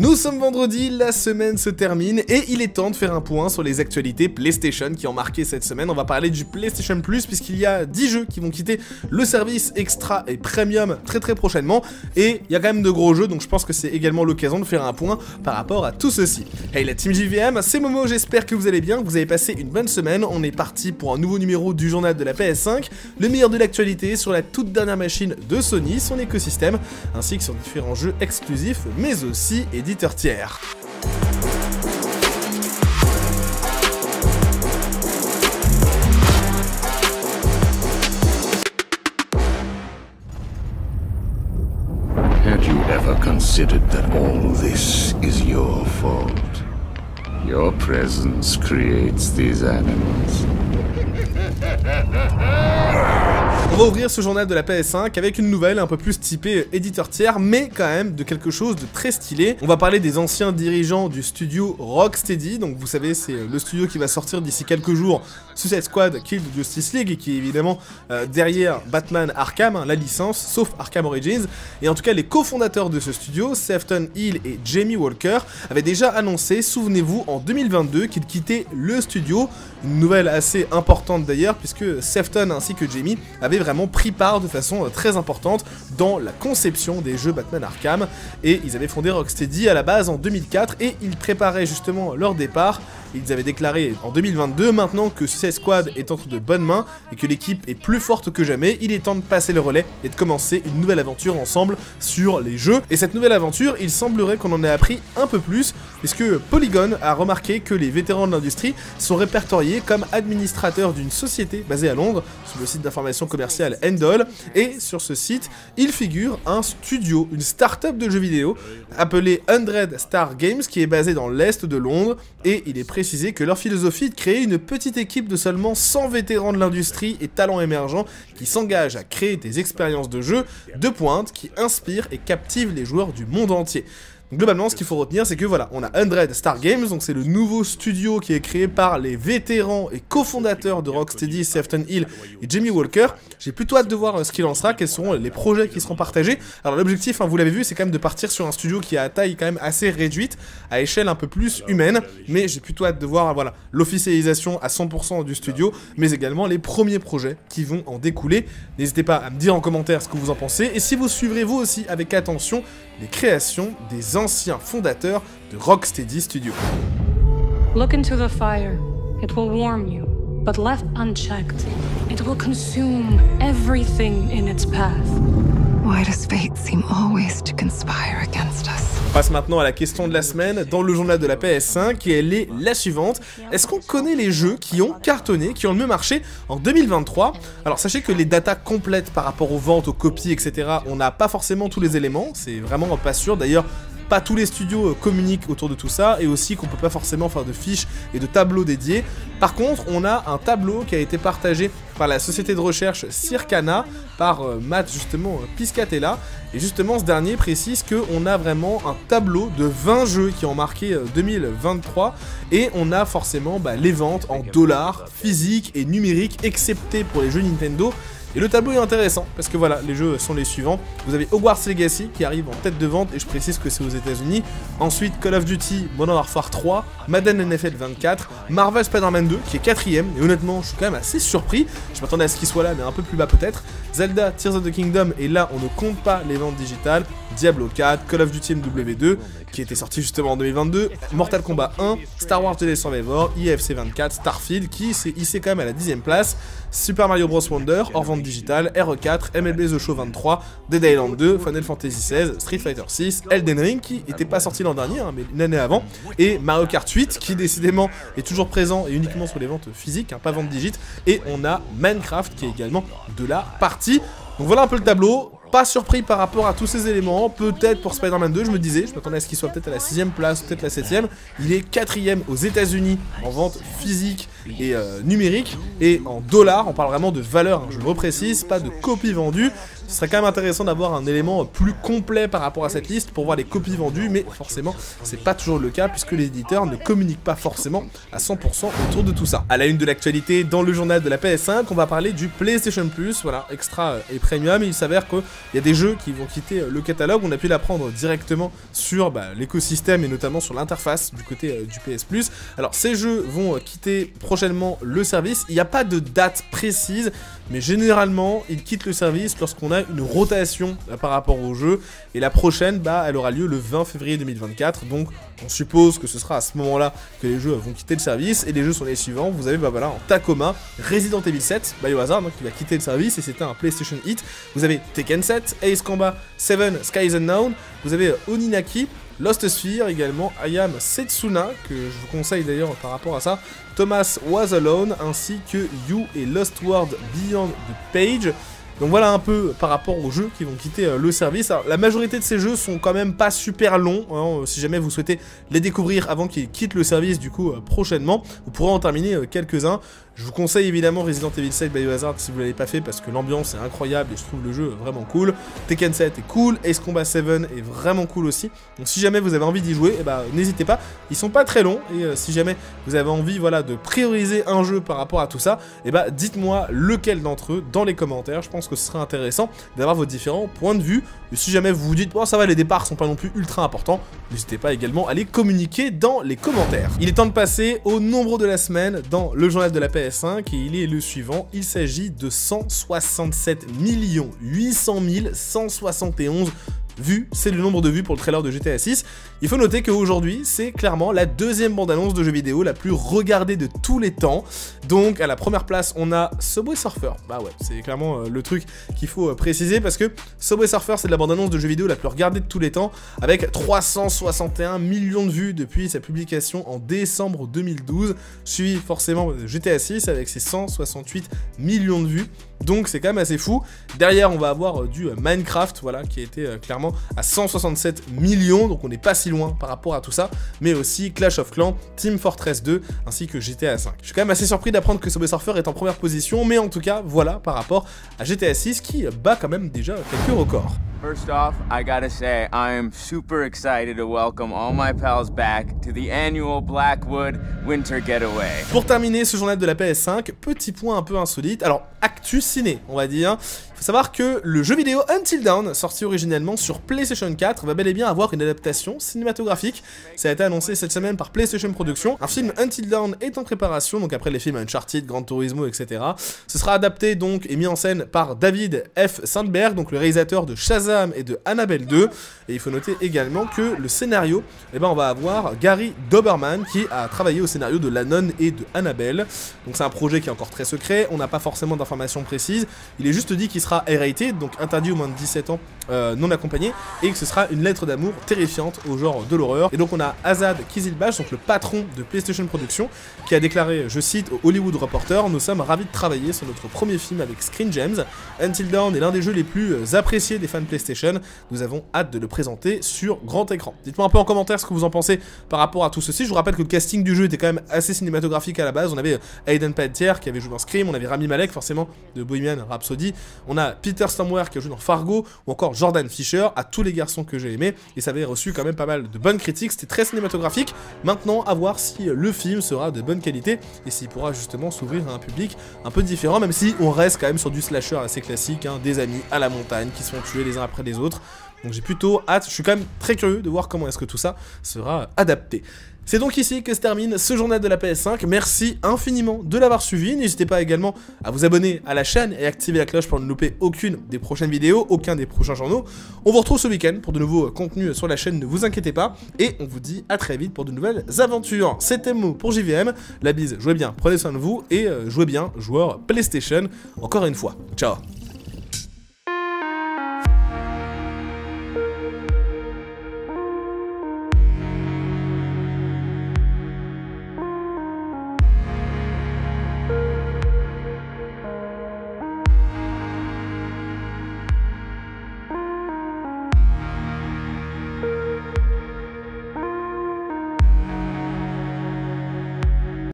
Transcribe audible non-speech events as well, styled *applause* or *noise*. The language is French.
Nous sommes vendredi, la semaine se termine et il est temps de faire un point sur les actualités PlayStation qui ont marqué cette semaine. On va parler du PlayStation Plus puisqu'il y a 10 jeux qui vont quitter le service extra et premium très très prochainement et il y a quand même de gros jeux donc je pense que c'est également l'occasion de faire un point par rapport à tout ceci. Hey la team JVM, c'est Momo, j'espère que vous allez bien, que vous avez passé une bonne semaine. On est parti pour un nouveau numéro du journal de la PS5, le meilleur de l'actualité sur la toute dernière machine de Sony, son écosystème, ainsi que sur différents jeux exclusifs mais aussi tiers. Had you ever considered that all this is your fault? Your presence creates these animals. *laughs* Va ouvrir ce journal de la PS5 avec une nouvelle un peu plus typée éditeur tiers, mais quand même de quelque chose de très stylé. On va parler des anciens dirigeants du studio Rocksteady, donc vous savez c'est le studio qui va sortir d'ici quelques jours Suicide Squad Kill Justice League, et qui est évidemment euh, derrière Batman Arkham, hein, la licence, sauf Arkham Origins. Et en tout cas les cofondateurs de ce studio, Sefton Hill et Jamie Walker, avaient déjà annoncé, souvenez-vous, en 2022 qu'ils quittaient le studio, une nouvelle assez importante d'ailleurs, puisque Sefton ainsi que Jamie avaient vraiment pris part de façon euh, très importante dans la conception des jeux Batman Arkham et ils avaient fondé Rocksteady à la base en 2004 et ils préparaient justement leur départ. Ils avaient déclaré en 2022 maintenant que Suicide Squad est entre de bonnes mains et que l'équipe est plus forte que jamais, il est temps de passer le relais et de commencer une nouvelle aventure ensemble sur les jeux. Et cette nouvelle aventure, il semblerait qu'on en ait appris un peu plus puisque Polygon a remarqué que les vétérans de l'industrie sont répertoriés comme administrateurs d'une société basée à Londres sur le site d'information commerciale Endol, et sur ce site, il figure un studio, une start-up de jeux vidéo, appelée 100 Star Games, qui est basée dans l'est de Londres, et il est précisé que leur philosophie est de créer une petite équipe de seulement 100 vétérans de l'industrie et talents émergents qui s'engagent à créer des expériences de jeu de pointe qui inspirent et captivent les joueurs du monde entier. Globalement, ce qu'il faut retenir, c'est que voilà, on a 100 Star Games, donc c'est le nouveau studio qui est créé par les vétérans et cofondateurs de Rocksteady, Sefton Hill et Jamie Walker. J'ai plutôt hâte de voir euh, ce qu'il en sera, quels seront les projets qui seront partagés. Alors l'objectif, hein, vous l'avez vu, c'est quand même de partir sur un studio qui a à taille quand même assez réduite, à échelle un peu plus humaine, mais j'ai plutôt hâte de voir voilà l'officialisation à 100% du studio, mais également les premiers projets qui vont en découler. N'hésitez pas à me dire en commentaire ce que vous en pensez, et si vous suivrez vous aussi avec attention les créations des anciens fondateurs de Rocksteady Studio. Look into the fire. It will warm you, but left unchecked, it will consume everything in its path. Why does fate seem always to conspire against us? On passe maintenant à la question de la semaine dans le journal de la PS5 et elle est la suivante. Est-ce qu'on connaît les jeux qui ont cartonné, qui ont le mieux marché en 2023 Alors sachez que les datas complètes par rapport aux ventes, aux copies, etc. On n'a pas forcément tous les éléments, c'est vraiment pas sûr. D'ailleurs, pas tous les studios euh, communiquent autour de tout ça, et aussi qu'on peut pas forcément faire de fiches et de tableaux dédiés. Par contre, on a un tableau qui a été partagé par la société de recherche Circana, par euh, Matt justement euh, Piscatella, et justement ce dernier précise qu'on a vraiment un tableau de 20 jeux qui ont marqué 2023, et on a forcément bah, les ventes en dollars, physiques et numériques, excepté pour les jeux Nintendo, et le tableau est intéressant, parce que voilà, les jeux sont les suivants. Vous avez Hogwarts Legacy qui arrive en tête de vente, et je précise que c'est aux États-Unis. Ensuite, Call of Duty Modern Warfare 3, Madden NFL 24, Marvel Spider-Man 2 qui est quatrième, et honnêtement, je suis quand même assez surpris. Je m'attendais à ce qu'il soit là, mais un peu plus bas peut-être. Zelda Tears of the Kingdom, et là, on ne compte pas les ventes digitales. Diablo 4, Call of Duty MW2, qui était sorti justement en 2022, Mortal Kombat 1, Star Wars Jedi Survivor, IFC 24, Starfield, qui s'est hissé quand même à la dixième place, Super Mario Bros Wonder, hors vente digitale, RE4, MLB The Show 23, Dead Island 2, Final Fantasy 16, Street Fighter 6, Elden Ring, qui n'était pas sorti l'an dernier, hein, mais une année avant, et Mario Kart 8, qui décidément est toujours présent et uniquement sur les ventes physiques, hein, pas vente digite, et on a Minecraft, qui est également de la partie. Donc voilà un peu le tableau, pas surpris par rapport à tous ces éléments, peut-être pour Spider-Man 2, je me disais, je m'attendais à ce qu'il soit peut-être à la 6 place, peut-être la 7 il est 4 aux États-Unis en vente physique et euh, numérique, et en dollars, on parle vraiment de valeur, hein, je le reprécise, pas de copie vendue, ce serait quand même intéressant d'avoir un élément plus complet par rapport à cette liste pour voir les copies vendues, mais forcément, c'est pas toujours le cas puisque les éditeurs ne communiquent pas forcément à 100% autour de tout ça. À la une de l'actualité, dans le journal de la PS5, on va parler du PlayStation Plus, voilà, extra et premium, il s'avère qu'il y a des jeux qui vont quitter le catalogue, on a pu l'apprendre directement sur bah, l'écosystème et notamment sur l'interface du côté euh, du PS Plus. Alors ces jeux vont quitter prochainement le service, il n'y a pas de date précise, mais généralement, ils quittent le service lorsqu'on a une rotation euh, par rapport au jeu, et la prochaine, bah, elle aura lieu le 20 février 2024, donc on suppose que ce sera à ce moment-là que les jeux vont quitter le service, et les jeux sont les suivants, vous avez, bah voilà, en Tacoma, Resident Evil 7, Biohazard, donc qui va quitter le service, et c'était un PlayStation Hit, vous avez Tekken 7, Ace Combat 7, Skies Unknown, vous avez Oninaki, Lost Sphere également, Ayam Setsuna, que je vous conseille d'ailleurs par rapport à ça, Thomas Was Alone, ainsi que You et Lost World Beyond the Page. Donc voilà un peu par rapport aux jeux qui vont quitter euh, le service. Alors, la majorité de ces jeux sont quand même pas super longs. Hein, si jamais vous souhaitez les découvrir avant qu'ils quittent le service du coup euh, prochainement, vous pourrez en terminer euh, quelques-uns. Je vous conseille évidemment Resident Evil 7 Biohazard si vous l'avez pas fait parce que l'ambiance est incroyable et je trouve le jeu vraiment cool. Tekken 7 est cool, Ace Combat 7 est vraiment cool aussi. Donc si jamais vous avez envie d'y jouer, eh ben, n'hésitez pas. Ils sont pas très longs et si jamais vous avez envie voilà, de prioriser un jeu par rapport à tout ça, eh ben, dites-moi lequel d'entre eux dans les commentaires. Je pense que ce serait intéressant d'avoir vos différents points de vue. Et si jamais vous vous dites, bon ça va, les départs sont pas non plus ultra importants, n'hésitez pas également à les communiquer dans les commentaires. Il est temps de passer au nombre de la semaine dans le journal de la PS5 et il est le suivant. Il s'agit de 167 800 171 vues, c'est le nombre de vues pour le trailer de GTA 6. Il faut noter qu'aujourd'hui, c'est clairement la deuxième bande-annonce de jeu vidéo la plus regardée de tous les temps. Donc à la première place, on a Subway Surfer. Bah ouais, c'est clairement euh, le truc qu'il faut euh, préciser parce que Subway Surfer, c'est la bande-annonce de jeu vidéo la plus regardée de tous les temps avec 361 millions de vues depuis sa publication en décembre 2012, suivi forcément de GTA 6 avec ses 168 millions de vues. Donc c'est quand même assez fou. Derrière, on va avoir euh, du Minecraft, voilà, qui a été clairement à 167 millions, donc on n'est pas si loin par rapport à tout ça, mais aussi Clash of Clans, Team Fortress 2, ainsi que GTA 5. Je suis quand même assez surpris d'apprendre que Subway Surfer est en première position, mais en tout cas, voilà par rapport à GTA 6 qui bat quand même déjà quelques records. First off, I gotta say, I am super excited to welcome all my pals back to the annual Blackwood Winter Getaway. Pour terminer ce journal de la PS5, petit point un peu insolite, alors actu ciné, on va dire. Il faut savoir que le jeu vidéo Until Dawn, sorti originellement sur PlayStation 4, va bel et bien avoir une adaptation cinématographique. Ça a été annoncé cette semaine par PlayStation Productions. Un film Until Dawn est en préparation, donc après les films Uncharted, Gran Turismo, etc. Ce sera adapté donc et mis en scène par David F. Sandberg, donc le réalisateur de Shazam et de Annabelle 2. Et il faut noter également que le scénario, eh ben, on va avoir Gary Doberman qui a travaillé au scénario de La Nonne et de Annabelle. Donc c'est un projet qui est encore très secret, on n'a pas forcément d'informations précises. Il est juste dit qu'il sera R-rated, donc interdit au moins de 17 ans euh, non accompagné, et que ce sera une lettre d'amour terrifiante au genre de l'horreur. Et donc on a Azad Kizilbash, donc le patron de PlayStation Productions, qui a déclaré, je cite, au Hollywood Reporter, nous sommes ravis de travailler sur notre premier film avec Screen Gems. Until Dawn est l'un des jeux les plus euh, appréciés des fans PlayStation PlayStation. Nous avons hâte de le présenter sur grand écran. Dites-moi un peu en commentaire ce que vous en pensez par rapport à tout ceci. Je vous rappelle que le casting du jeu était quand même assez cinématographique à la base. On avait Aiden Panettiere qui avait joué dans Scream, on avait Rami Malek forcément de Bohemian Rhapsody, on a Peter Stormare qui a joué dans Fargo, ou encore Jordan Fisher, à tous les garçons que j'ai aimés, et ça avait reçu quand même pas mal de bonnes critiques, c'était très cinématographique. Maintenant, à voir si le film sera de bonne qualité, et s'il pourra justement s'ouvrir à un public un peu différent, même si on reste quand même sur du slasher assez classique, hein, des amis à la montagne qui sont tués les uns après les autres. Donc j'ai plutôt hâte, je suis quand même très curieux de voir comment est-ce que tout ça sera adapté. C'est donc ici que se termine ce journal de la PS5. Merci infiniment de l'avoir suivi. N'hésitez pas également à vous abonner à la chaîne et activer la cloche pour ne louper aucune des prochaines vidéos, aucun des prochains journaux. On vous retrouve ce week-end pour de nouveaux contenus sur la chaîne, ne vous inquiétez pas. Et on vous dit à très vite pour de nouvelles aventures. C'était Mo pour JVM. La bise, jouez bien, prenez soin de vous et euh, jouez bien, joueur PlayStation. Encore une fois, ciao